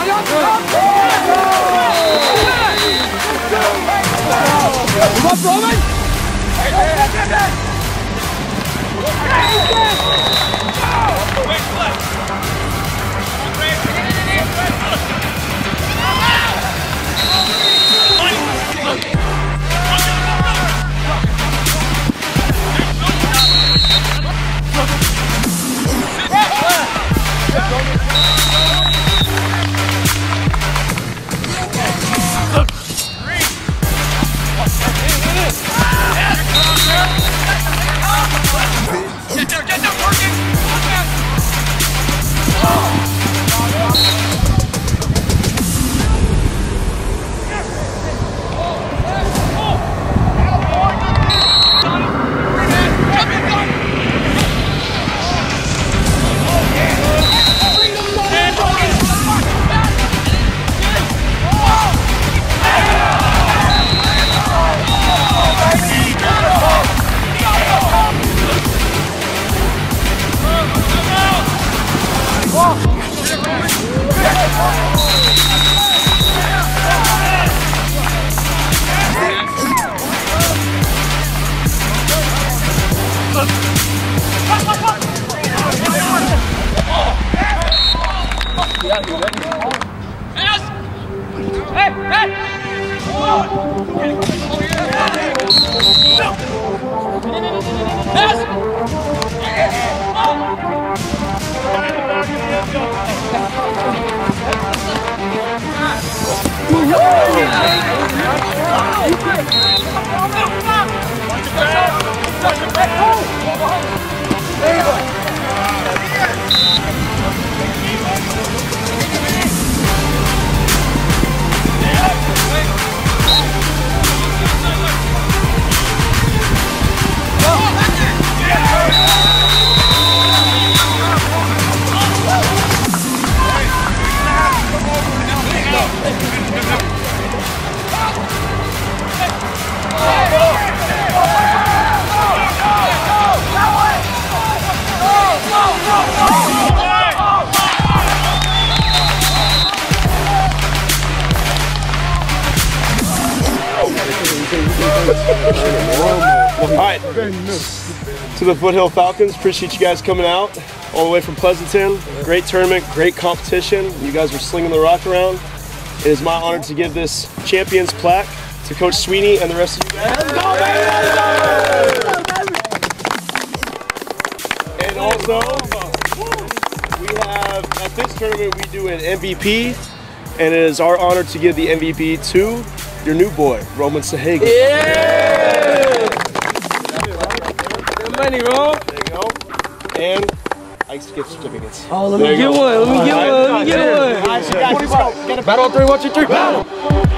Rob Roman! Hey, hey, hey, hey. Don't Watch your! Hey, hey! All right. To the Foothill Falcons, appreciate you guys coming out all the way from Pleasanton. Great tournament, great competition. You guys were slinging the rock around. It is my honor to give this champions plaque to Coach Sweeney and the rest of you guys. And also, we have at this tournament we do an MVP, and it is our honor to give the MVP to your new boy, Roman Sahagun. Good money, bro. There you go. And ice gift certificates. Oh, let me get go. one. Let me get one. Let me get one. Nice, you got it. Battle three, one, two, three. Battle.